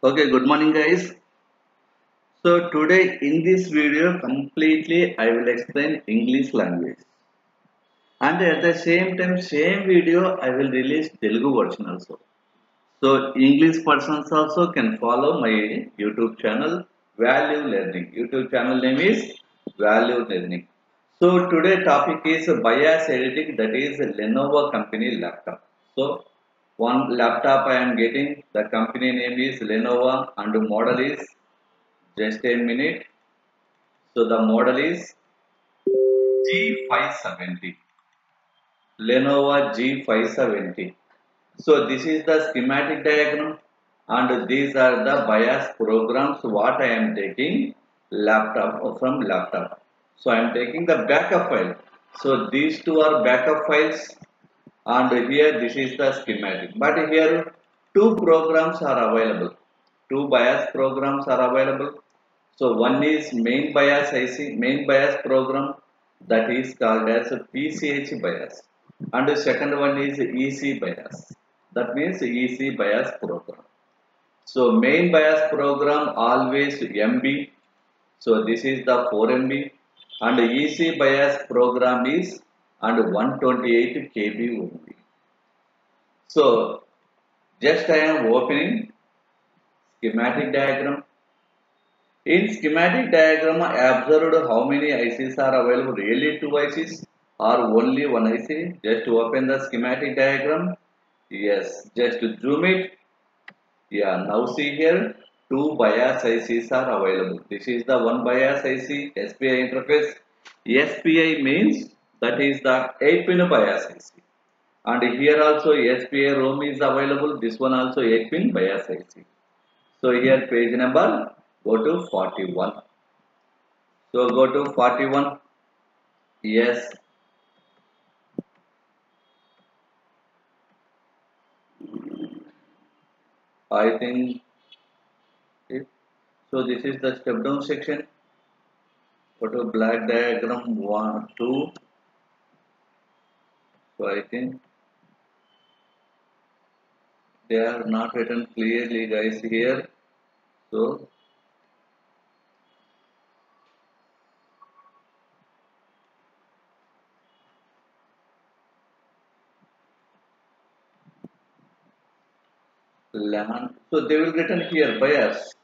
Okay, good morning guys. So today in this video completely I will explain English language. And at the same time same video I will release Telugu version also. So English persons also can follow my YouTube channel Value Learning. YouTube channel name is Value Learning. So today topic is BIOS editing that is Lenovo company laptop. So one laptop I am getting the company name is Lenovo and the model is just a minute. So the model is G570. Lenovo G570. So this is the schematic diagram and these are the BIOS programs what I am taking laptop from laptop. So I am taking the backup file. So these two are backup files and here this is the schematic. But here two programs are available. Two BIOS programs are available. So one is main BIOS IC, main BIOS program that is called as PCH BIOS and the second one is EC BIOS that means EC BIOS program. So main BIOS program always MB. So this is the 4 MB and EC BIOS program is and 128 KB only. So just I am opening schematic diagram. In schematic diagram I observed how many ICs are available. Really two ICs or only one IC. Just to open the schematic diagram. Yes, just to zoom it. Yeah, now see here two BIOS ICs are available. This is the one BIOS IC SPI interface. SPI means that is the 8 pin BIOS IC. And here also SPI ROM is available. This one also 8 pin BIOS IC. So here page number go to 41. So go to 41. Yes. I think it, so this is the step down section. Go to block diagram one, two. So I think they are not written clearly guys here. So LAN. So they will written here BIOS.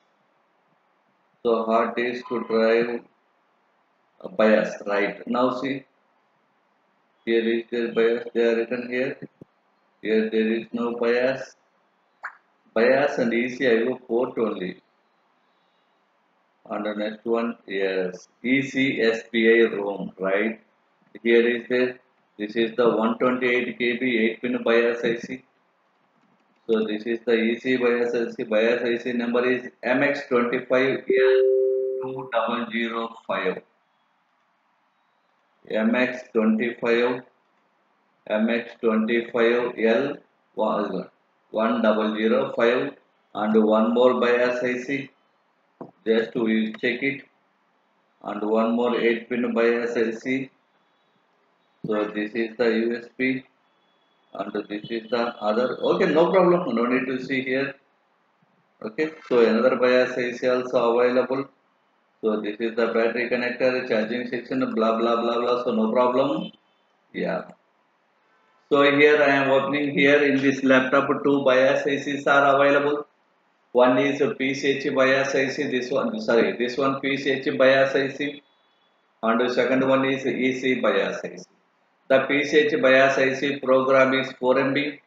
So hard disk to drive uh, a BIOS, right? Now see, here is their BIOS. They are written here. Here there is no BIOS. BIOS and ECIO port only. And the next one, yes, ECSPI ROM, right? Here is the, this is the 128 KB 8 pin BIOS IC. So this is the EC BIOS IC. BIOS IC number is MX25L2005. MX25 MX25L was 1005 and one more BIOS IC just to check it. And one more 8 pin BIOS IC so this is the USB and this is the other. Okay no problem. No need to see here. Okay so another BIOS IC also available so this is the battery connector charging section blah blah blah blah. So no problem. Yeah. So here I am opening here in this laptop. Two BIOS ICs are available. One is PCH BIOS IC this one sorry this one PCH BIOS IC and the second one is EC BIOS IC the PCH BIOS IC program is 4 MB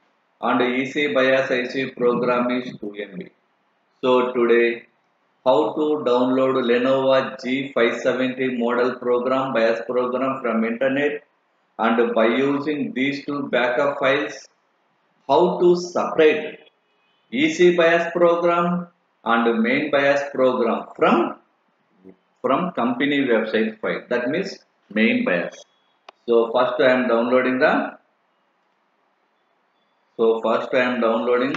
and EC BIOS IC program is 2 MB so today how to download Lenovo G570 model program BIOS program from internet and by using these two backup files how to separate EC BIOS program and main BIOS program from from company website file. That means main BIOS. So first I am downloading the so first I am downloading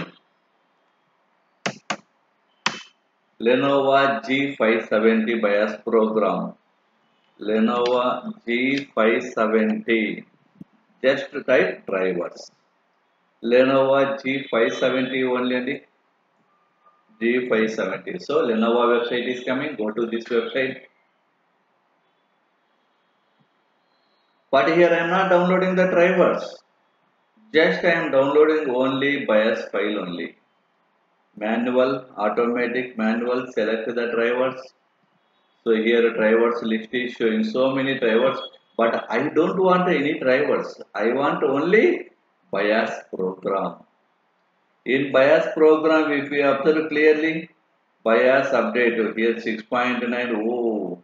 Lenovo G570 BIOS program. Lenovo G570. Just type drivers. Lenovo G570 only అండి G570. So Lenovo website is coming. Go to this website. But here I am not downloading the drivers. Just I am downloading only BIOS file only. Manual, automatic manual, select the drivers. So here drivers list is showing so many drivers. But I don't want any drivers. I want only BIOS program. In BIOS program, if you observe clearly, BIOS update here 6.9 oh,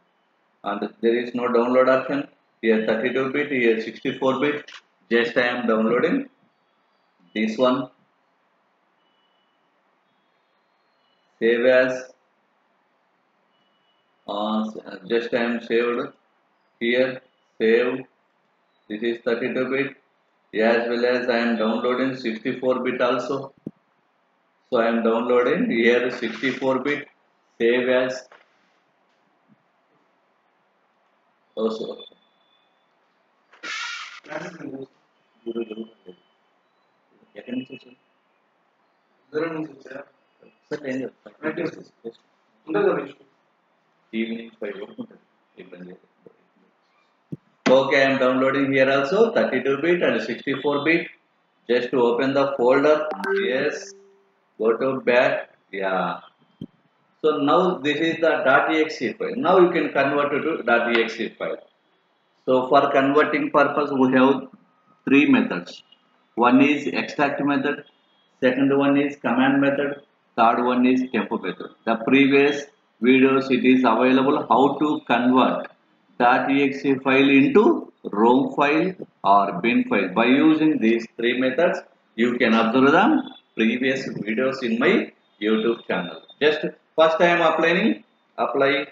and there is no download option. Here 32 bit, here 64 bit. Just I am downloading this one. save as uh, just I am saved here save this is 32 bit as well as I am downloading 64 bit also. So I am downloading here 64 bit save as. Also. Gracias. నుంచి వచ్చారు? దూరం నుంచి వచ్చారా sir ఏం చెప్తారు? ఉండదు కదా issue. Evening five వరకు ఉంటుంది ఇబ్బంది లేదు. Okay, I am downloading here also 32 bit and 64 bit. Just to open the folder. Yes. Go to back. Yeah. So now this is the .exe file. Now you can convert it to .exe file. So for converting purpose we have three methods. One is extract method. Second one is command method. Third one is tempo method. The previous videos it is available how to convert that .exe file into ROM file or bin file. By using these three methods, you can observe the previous videos in my YouTube channel. Just first I am applying apply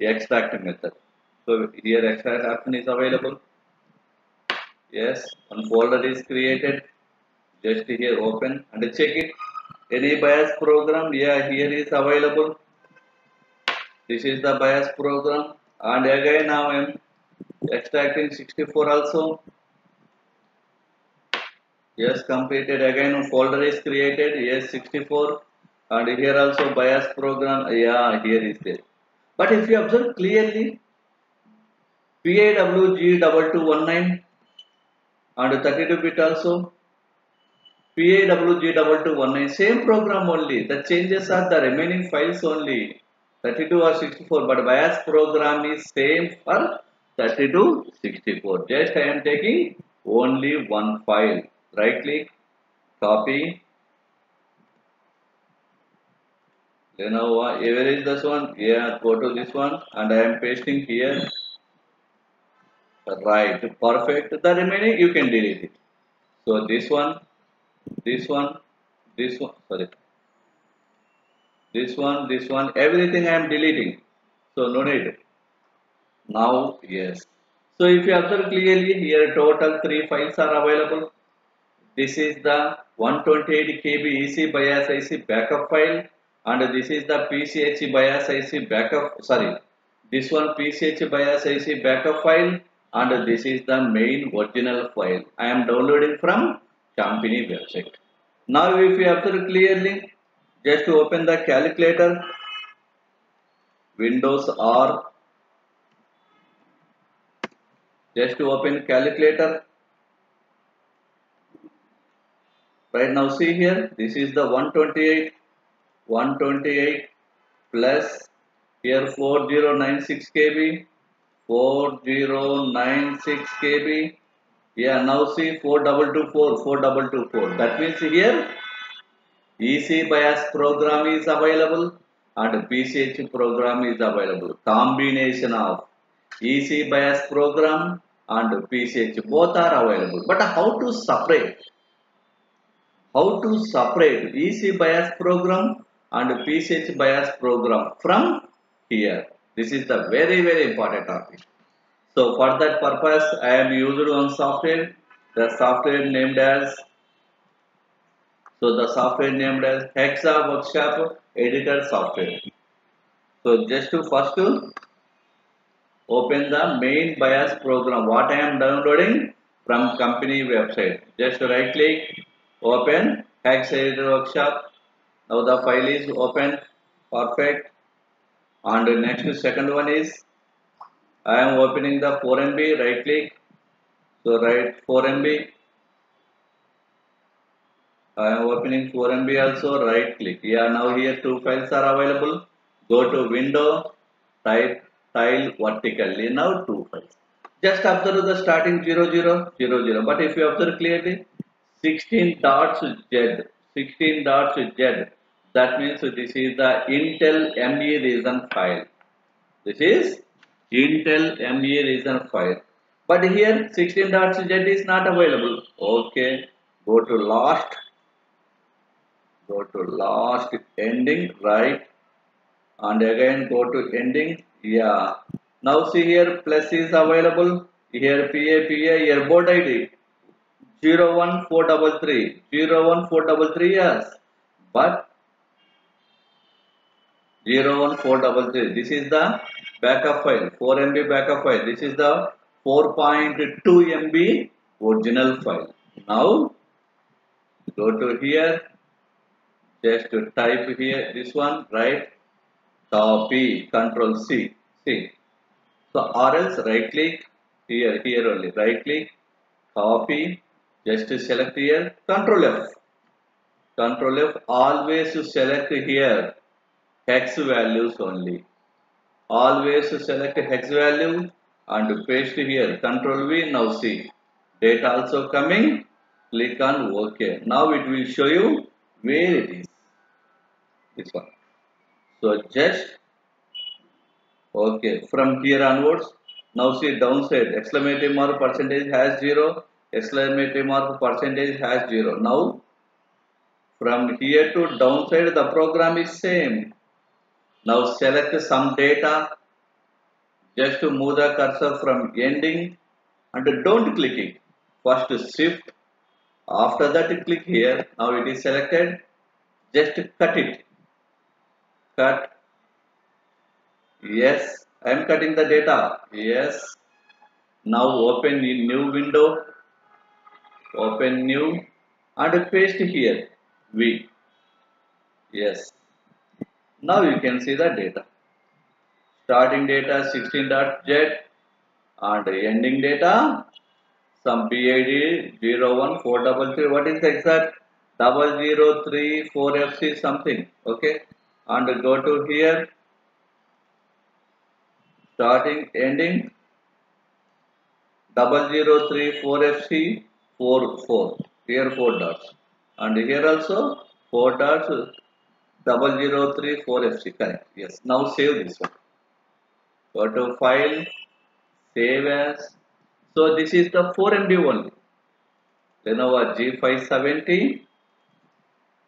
extract method. So here extract option is available. Yes, one folder is created. Just here open and check it. Any BIOS program, yeah, here is available. This is the BIOS program. And again now I am extracting 64 also. Yes completed. Again folder is created. Yes 64 and here also BIOS program. Yeah here is there. But if you observe clearly PAWG2219 and 32 bit also PAWG2219 same program only. The changes are the remaining files only. 32 or 64 but BIOS program is same for 32 64 just I am taking only one file. Right click copy. Lenovo where is this one. Yeah go to this one. And I am pasting here. Right. Perfect. The remaining you can delete it. So this one this one this one sorry. This one this one everything I am deleting. So no need. Now yes. So if you observe clearly here total three files are available. This is the 128 KB EC BIOS IC backup file and this is the PCH BIOS IC backup sorry. This one PCH BIOS IC backup file and this is the main original file. I am downloading from company website. Now if you observe clearly just to open the calculator. Windows R. Just to open calculator. Right now see here this is the 128 128 plus here 4096 kb 4096 kb yeah now see 4224 4224 that means here EC BIOS program is available and PCH program is available. Combination of EC BIOS program and PCH both are available. But how to separate? How to separate EC BIOS program and PCH BIOS program from here? This is the very very important topic. So for that purpose, I am used one software. The software named as so the software named as Hexa Workshop Editor Software. So just to first to open the main BIOS program. What I am downloading from company website. Just right click, open Hexa Editor Workshop. now the file is open perfect and the next second one is I am opening the 4 MB right click. So write 4 MB I am opening 4 MB also right click. Yeah now here two files are available. Go to window type tile vertically now two files. Just observe the starting 0 0 0 0 but if you observe clearly 16 dots z 16 dots z. That means this is the intel me region file. This is intel me region file but here 16 dots z is not available. Okay go to last. Go to last ending right? And again go to ending. Yeah. Now see here plus is available. Here pa pa here board id 01433 01433 yes. But 01433 this is the backup file. 4 mb backup file. This is the 4.2 mb original file. Now go to here. Just to type here this one right? Copy control c see so or else right click here here only. Right click copy just to select here. Control f. Control f always select here hex values only. Always select hex value and paste here. Control v now see Data also coming. Click on ok. Now it will show you where it is. This one. So just okay from here onwards now see downside. Exclamation mark percentage has zero. Exclamation mark percentage has zero. Now from here to downside the program is same now select some data. Just to move the cursor from ending and don't click it. First shift. After that click here. Now it is selected. Just cut it. Cut. Yes I am cutting the data. Yes. Now open in new window. Open new and paste here. V. Yes now you can see the data. Starting data 16.z and ending data some PID 01433 what is the exact? Double zero three four FC something. Okay. And go to here. Starting ending. Double zero three four FC four four. Here four dots. And here also four dots double zero three four FC correct. Yes. Now save this one. Go to file save as. So this is the 4 MB only. Lenovo G570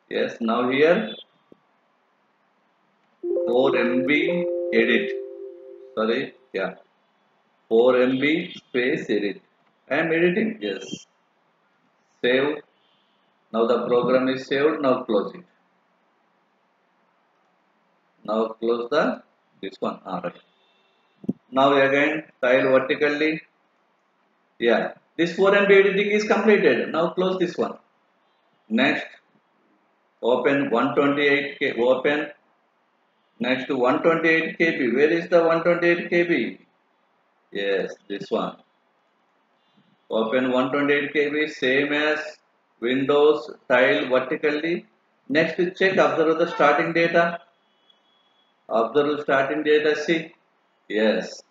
yes now here. 4 MB edit. Sorry yeah. 4 MB space edit. I am editing. Yes. Save. Now the program is saved now close it now close the this one ah, alright now again tile vertically. Yeah this 4 MB editing is completed. Now close this one. Next open 128k open. Next to 128 KB where is the 128 KB yes this one. Open 128 KB same as Windows tile vertically. Next check observe the starting data observe starting data see. Yes.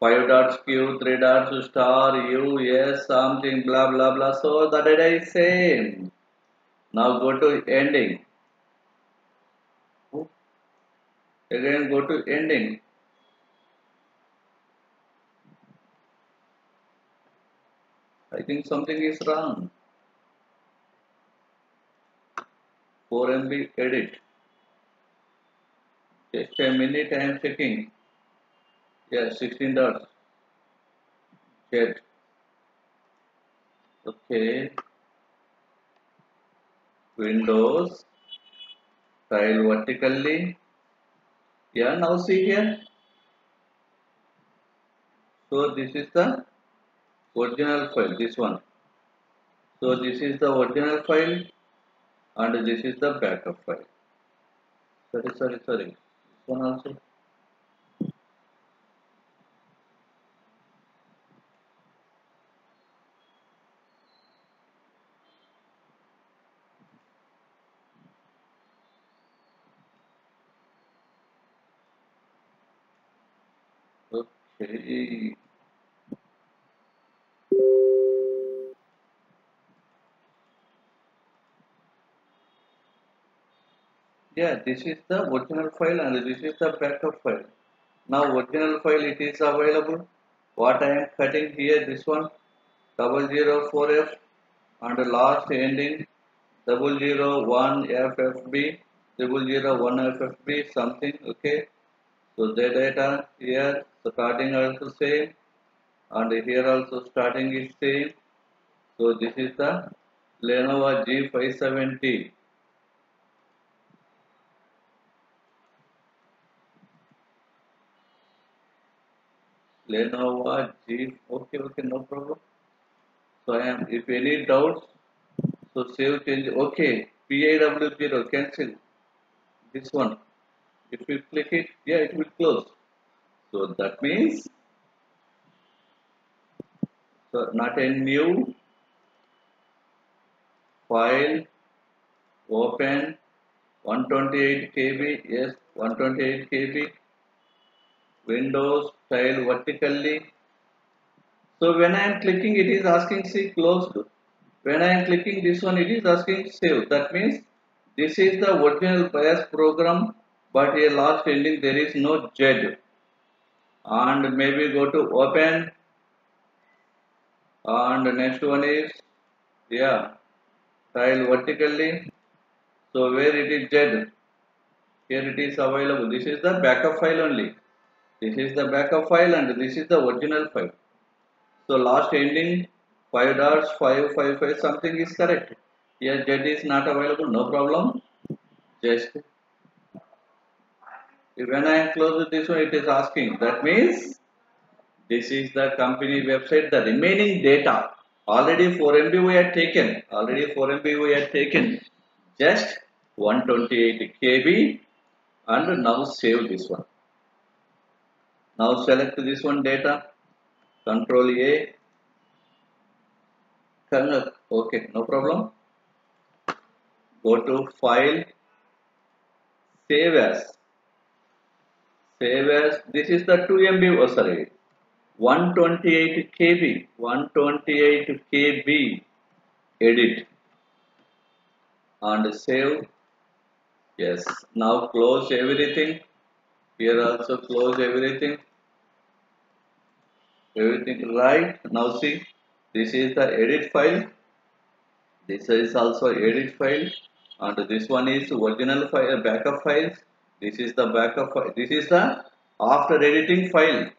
5 dots q 3 dots star u yes something blah blah blah. So the data is same. Now go to ending. Again go to ending. I think something is wrong. 4 MB edit just a minute I am checking. Yeah 16 dots get okay. Windows. Tile vertically. Yeah now see here. So this is the original file this one. So this is the original file and this is the backup file. Sorry, sorry, sorry. One. Okay. Yeah, this is the original file and this is the backup file. Now original file it is available. What I am cutting here, this one, double zero four F and the last ending double zero one FFB, double zero one FFB something, okay. So the data here starting also same and here also starting is same. So this is the Lenovo G570. Lenovo G. Okay, okay, no problem. So I am. If any doubts, so save change. Okay, PAW0 cancel. This one. If you click it, yeah, it will close. So that means so not a new file open 128 KB yes 128 KB windows tile vertically. So when I am clicking it is asking see closed. When I am clicking this one it is asking save. That means this is the original BIOS program but here last ending there is no Z. And maybe go to open. And next one is yeah tile vertically. So where it is Z? Here it is available. This is the backup file only this is the backup file and this is the original file. So last ending 5 dots 5 5 5 something is correct. Here Z is not available no problem. Just when I close this one it is asking. That means this is the company website the remaining data. Already 4 MB we had taken. Already 4 MB we had taken. Just 128 KB and now save this one now select this one data control A. Okay no problem. Go to file save as. Save as this is the 2 MB oh sorry 128 KB 128 KB edit. And save yes. Now close everything. Here also close everything everything right. Now see this is the edit file. This is also edit file. And this one is original file uh, backup files. This is the backup file this is the after editing file.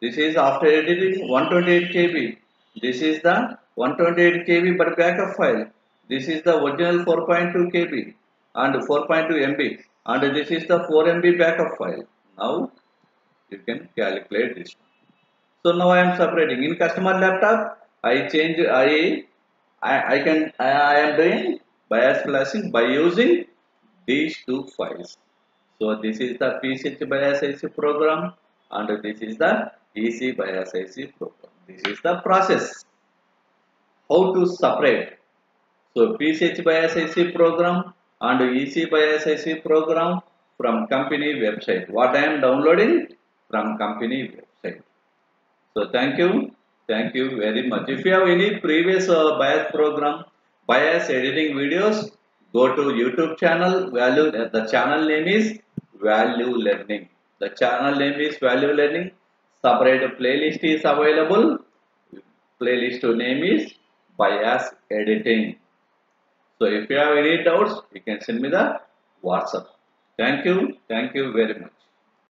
This is after editing 128 KB this is the 128 KB but backup file. This is the original 4.2 KB and 4.2 MB and this is the 4 MB backup file. Now you can calculate this so now I am separating. in customer laptop I change I I, I can I, I am doing BIOS flashing by using these two files. So this is the PCH BIOS IC program and this is the EC BIOS IC program. This is the process. How to separate? So PCH BIOS IC program and EC BIOS IC program from company website. What I am downloading from company website so thank you. Thank you very much. If you have any previous uh, BIOS program BIOS editing videos go to youtube channel. Value uh, the channel name is value learning. The channel name is value learning. Separate playlist is available. Playlist name is BIOS editing. So if you have any doubts you can send me the whatsapp. Thank you. Thank you very much